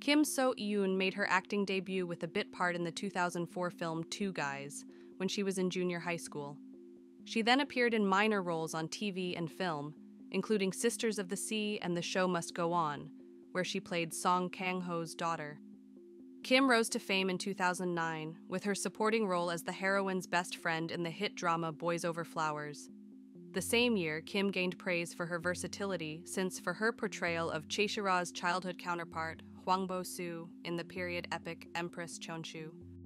Kim So Eun made her acting debut with a bit part in the 2004 film Two Guys when she was in junior high school. She then appeared in minor roles on TV and film, including Sisters of the Sea and The Show Must Go On, where she played Song Kang Ho's daughter. Kim rose to fame in 2009 with her supporting role as the heroine's best friend in the hit drama Boys Over Flowers. The same year, Kim gained praise for her versatility since for her portrayal of Chae Shira's childhood counterpart, Hwang Bo-soo, in the period epic Empress Cheonchu,